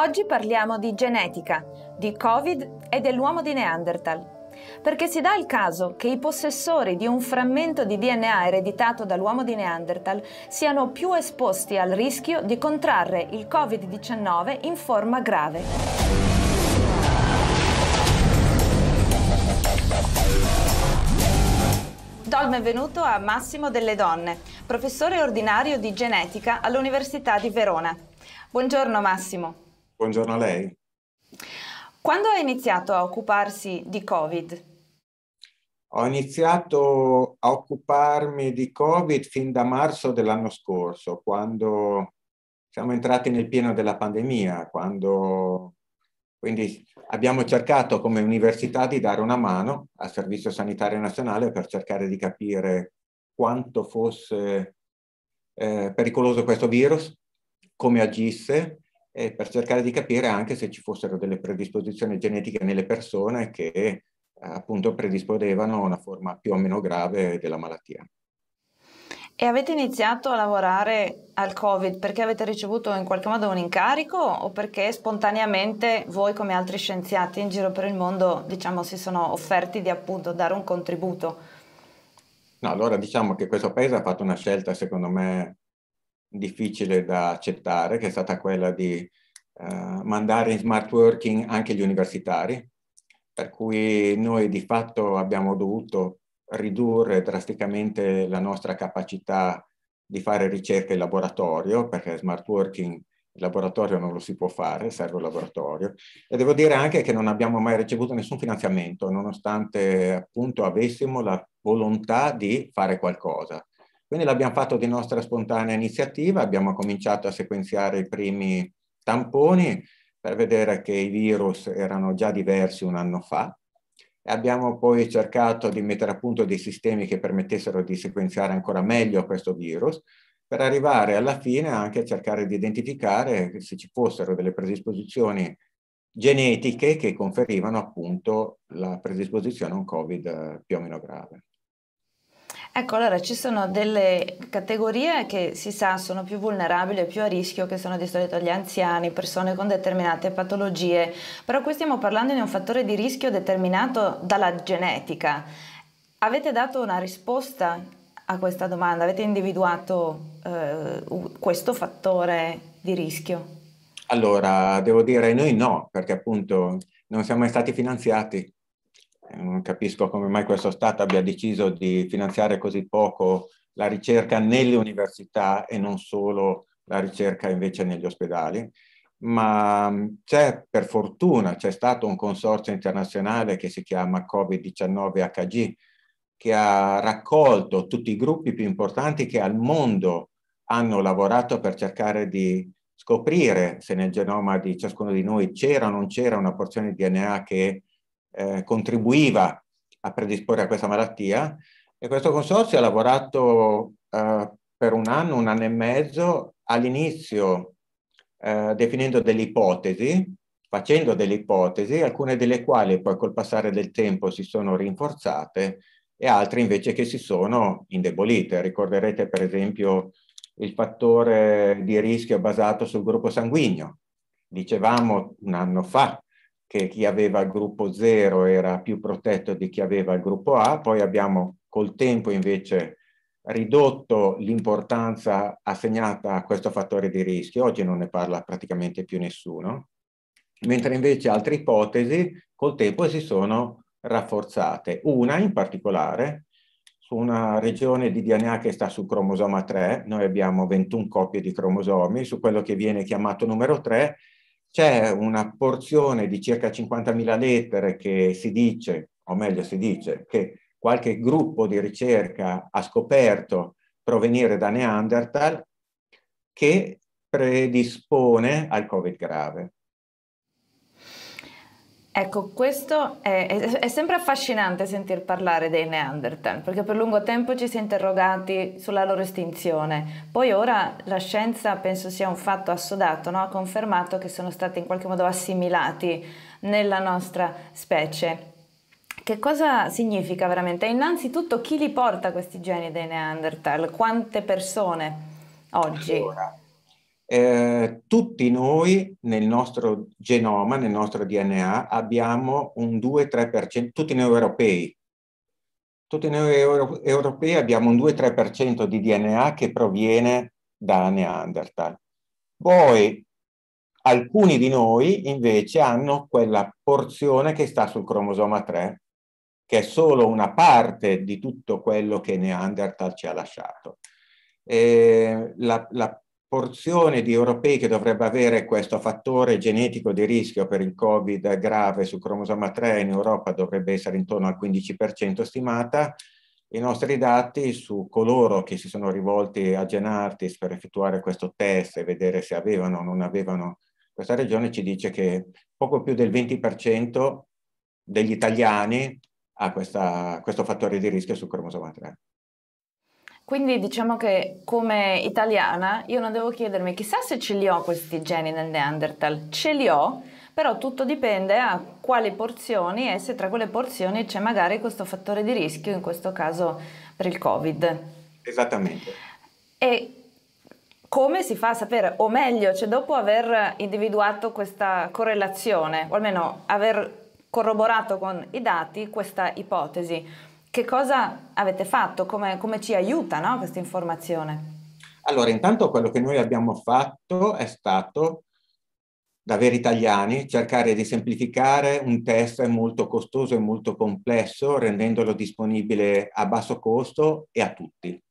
Oggi parliamo di genetica, di Covid e dell'uomo di Neanderthal. Perché si dà il caso che i possessori di un frammento di DNA ereditato dall'uomo di Neanderthal siano più esposti al rischio di contrarre il Covid-19 in forma grave. Do il benvenuto a Massimo Delle Donne, professore ordinario di genetica all'Università di Verona. Buongiorno Massimo. Buongiorno a lei. Quando ha iniziato a occuparsi di Covid? Ho iniziato a occuparmi di Covid fin da marzo dell'anno scorso, quando siamo entrati nel pieno della pandemia, quando quindi abbiamo cercato come università di dare una mano al Servizio Sanitario Nazionale per cercare di capire quanto fosse eh, pericoloso questo virus, come agisse e per cercare di capire anche se ci fossero delle predisposizioni genetiche nelle persone che eh, appunto predisponevano a una forma più o meno grave della malattia. E avete iniziato a lavorare al Covid perché avete ricevuto in qualche modo un incarico o perché spontaneamente voi come altri scienziati in giro per il mondo diciamo si sono offerti di appunto dare un contributo? No, allora diciamo che questo paese ha fatto una scelta secondo me difficile da accettare, che è stata quella di uh, mandare in smart working anche gli universitari, per cui noi di fatto abbiamo dovuto ridurre drasticamente la nostra capacità di fare ricerca in laboratorio, perché smart working il laboratorio non lo si può fare, serve un laboratorio. E devo dire anche che non abbiamo mai ricevuto nessun finanziamento, nonostante appunto avessimo la volontà di fare qualcosa. Quindi l'abbiamo fatto di nostra spontanea iniziativa, abbiamo cominciato a sequenziare i primi tamponi per vedere che i virus erano già diversi un anno fa abbiamo poi cercato di mettere a punto dei sistemi che permettessero di sequenziare ancora meglio questo virus per arrivare alla fine anche a cercare di identificare se ci fossero delle predisposizioni genetiche che conferivano appunto la predisposizione a un Covid più o meno grave. Ecco, allora ci sono delle categorie che si sa sono più vulnerabili e più a rischio, che sono di solito gli anziani, persone con determinate patologie, però qui stiamo parlando di un fattore di rischio determinato dalla genetica. Avete dato una risposta a questa domanda? Avete individuato eh, questo fattore di rischio? Allora, devo dire noi no, perché appunto non siamo mai stati finanziati non capisco come mai questo Stato abbia deciso di finanziare così poco la ricerca nelle università e non solo la ricerca invece negli ospedali, ma c'è per fortuna, c'è stato un consorzio internazionale che si chiama Covid-19 HG che ha raccolto tutti i gruppi più importanti che al mondo hanno lavorato per cercare di scoprire se nel genoma di ciascuno di noi c'era o non c'era una porzione di DNA che eh, contribuiva a predisporre a questa malattia e questo consorzio ha lavorato eh, per un anno, un anno e mezzo, all'inizio eh, definendo delle ipotesi, facendo delle ipotesi, alcune delle quali poi col passare del tempo si sono rinforzate e altre invece che si sono indebolite. Ricorderete per esempio il fattore di rischio basato sul gruppo sanguigno. Dicevamo un anno fa che chi aveva il gruppo 0 era più protetto di chi aveva il gruppo A, poi abbiamo col tempo invece ridotto l'importanza assegnata a questo fattore di rischio, oggi non ne parla praticamente più nessuno, mentre invece altre ipotesi col tempo si sono rafforzate. Una in particolare su una regione di DNA che sta sul cromosoma 3, noi abbiamo 21 coppie di cromosomi, su quello che viene chiamato numero 3 c'è una porzione di circa 50.000 lettere che si dice, o meglio si dice, che qualche gruppo di ricerca ha scoperto provenire da Neanderthal che predispone al Covid grave. Ecco, questo è, è, è, sempre affascinante sentir parlare dei Neanderthal, perché per lungo tempo ci si è interrogati sulla loro estinzione. Poi ora la scienza penso sia un fatto assodato, no? ha confermato che sono stati in qualche modo assimilati nella nostra specie. Che cosa significa veramente? Innanzitutto chi li porta questi geni dei Neanderthal? Quante persone oggi? Allora, eh, tutti noi nel nostro genoma, nel nostro DNA, abbiamo un 2-3%, tutti noi europei, tutti noi euro, europei abbiamo un 2-3% di DNA che proviene da Neanderthal. Poi alcuni di noi invece hanno quella porzione che sta sul cromosoma 3, che è solo una parte di tutto quello che Neanderthal ci ha lasciato. E la, la porzione di europei che dovrebbe avere questo fattore genetico di rischio per il Covid grave sul cromosoma 3 in Europa dovrebbe essere intorno al 15% stimata. I nostri dati su coloro che si sono rivolti a Genartis per effettuare questo test e vedere se avevano o non avevano questa regione ci dice che poco più del 20% degli italiani ha questa, questo fattore di rischio sul cromosoma 3. Quindi diciamo che come italiana io non devo chiedermi chissà se ce li ho questi geni nel Neanderthal, ce li ho, però tutto dipende a quali porzioni e se tra quelle porzioni c'è magari questo fattore di rischio, in questo caso per il Covid. Esattamente. E come si fa a sapere, o meglio, cioè dopo aver individuato questa correlazione, o almeno aver corroborato con i dati questa ipotesi, che cosa avete fatto? Come, come ci aiuta no, questa informazione? Allora, intanto quello che noi abbiamo fatto è stato, da veri italiani, cercare di semplificare un test molto costoso e molto complesso, rendendolo disponibile a basso costo e a tutti.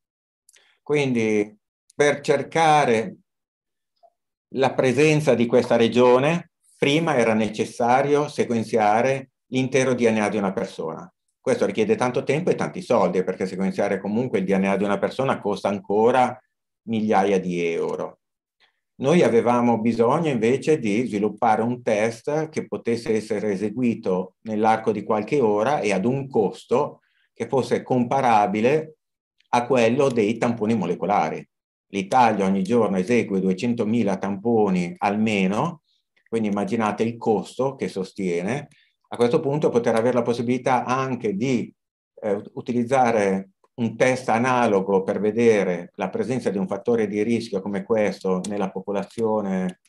Quindi, per cercare la presenza di questa regione, prima era necessario sequenziare l'intero DNA di una persona. Questo richiede tanto tempo e tanti soldi, perché sequenziare comunque il DNA di una persona costa ancora migliaia di euro. Noi avevamo bisogno invece di sviluppare un test che potesse essere eseguito nell'arco di qualche ora e ad un costo che fosse comparabile a quello dei tamponi molecolari. L'Italia ogni giorno esegue 200.000 tamponi almeno, quindi immaginate il costo che sostiene a questo punto poter avere la possibilità anche di eh, utilizzare un test analogo per vedere la presenza di un fattore di rischio come questo nella popolazione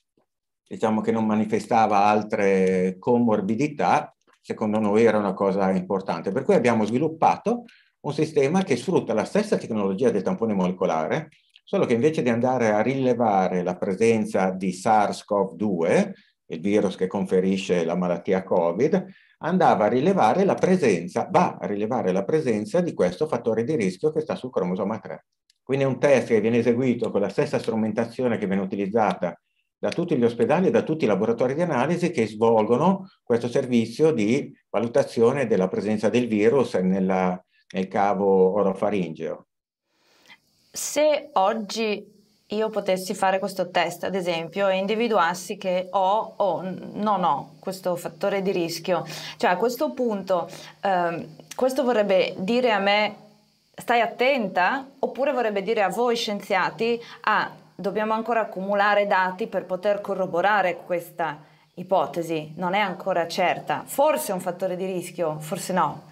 diciamo che non manifestava altre comorbidità, secondo noi era una cosa importante. Per cui abbiamo sviluppato un sistema che sfrutta la stessa tecnologia del tampone molecolare, solo che invece di andare a rilevare la presenza di SARS-CoV-2, il virus che conferisce la malattia Covid, andava a rilevare la presenza, va a rilevare la presenza di questo fattore di rischio che sta sul cromosoma 3. Quindi è un test che viene eseguito con la stessa strumentazione che viene utilizzata da tutti gli ospedali e da tutti i laboratori di analisi che svolgono questo servizio di valutazione della presenza del virus nella, nel cavo orofaringeo. Se oggi io potessi fare questo test, ad esempio, e individuassi che ho o non ho questo fattore di rischio, cioè a questo punto eh, questo vorrebbe dire a me stai attenta? Oppure vorrebbe dire a voi scienziati ah, dobbiamo ancora accumulare dati per poter corroborare questa ipotesi, non è ancora certa, forse è un fattore di rischio, forse no.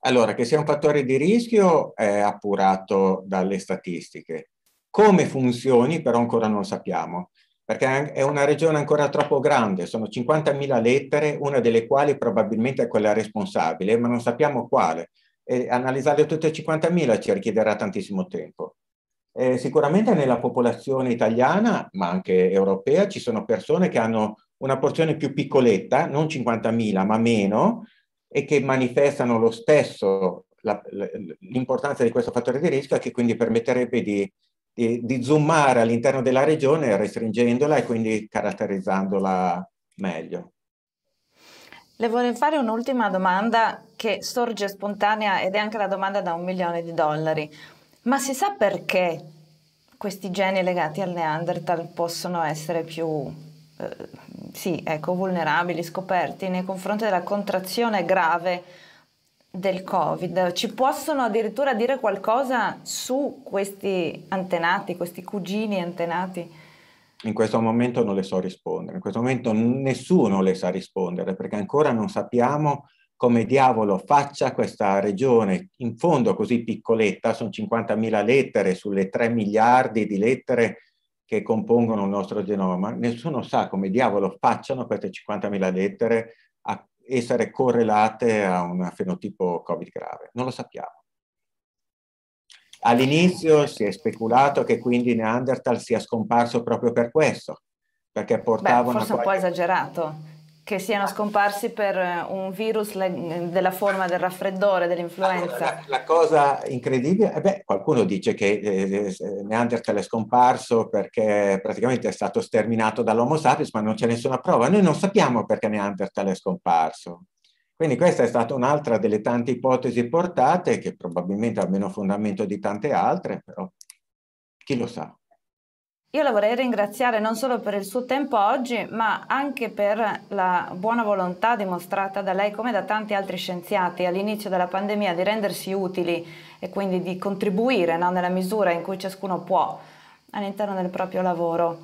Allora, che sia un fattore di rischio è appurato dalle statistiche come funzioni però ancora non sappiamo, perché è una regione ancora troppo grande, sono 50.000 lettere, una delle quali probabilmente è quella responsabile, ma non sappiamo quale. E analizzare tutte 50.000 ci richiederà tantissimo tempo. Eh, sicuramente nella popolazione italiana, ma anche europea, ci sono persone che hanno una porzione più piccoletta, non 50.000, ma meno, e che manifestano lo stesso l'importanza di questo fattore di rischio e che quindi permetterebbe di di, di zoomare all'interno della regione restringendola e quindi caratterizzandola meglio. Le vorrei fare un'ultima domanda che sorge spontanea ed è anche la domanda da un milione di dollari. Ma si sa perché questi geni legati al Neanderthal possono essere più eh, sì, ecco, vulnerabili, scoperti nei confronti della contrazione grave del Covid. Ci possono addirittura dire qualcosa su questi antenati, questi cugini antenati? In questo momento non le so rispondere, in questo momento nessuno le sa rispondere perché ancora non sappiamo come diavolo faccia questa regione in fondo così piccoletta, sono 50.000 lettere sulle 3 miliardi di lettere che compongono il nostro genoma, nessuno sa come diavolo facciano queste 50.000 lettere essere correlate a un fenotipo Covid grave. Non lo sappiamo. All'inizio si è speculato che quindi Neanderthal sia scomparso proprio per questo, perché portavano... Beh, forse un po' esagerato che siano scomparsi per eh, un virus della forma del raffreddore, dell'influenza. La, la, cosa incredibile, eh beh, qualcuno dice che eh, eh, Neanderthal è scomparso perché praticamente è stato sterminato dall'Homo sapiens, ma non c'è nessuna prova. Noi non sappiamo perché Neanderthal è scomparso. Quindi questa è stata un'altra delle tante ipotesi portate, che probabilmente ha meno fondamento di tante altre, però chi lo sa. Io la vorrei ringraziare non solo per il suo tempo oggi, ma anche per la buona volontà dimostrata da lei come da tanti altri scienziati all'inizio della pandemia di rendersi utili e quindi di contribuire no, nella misura in cui ciascuno può all'interno del proprio lavoro.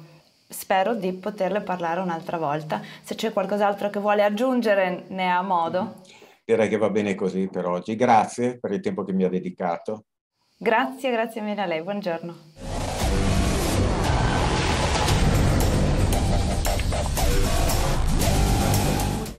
Spero di poterle parlare un'altra volta. Se c'è qualcos'altro che vuole aggiungere, ne ha modo. Direi che va bene così per oggi. Grazie per il tempo che mi ha dedicato. Grazie, grazie mille a lei. Buongiorno.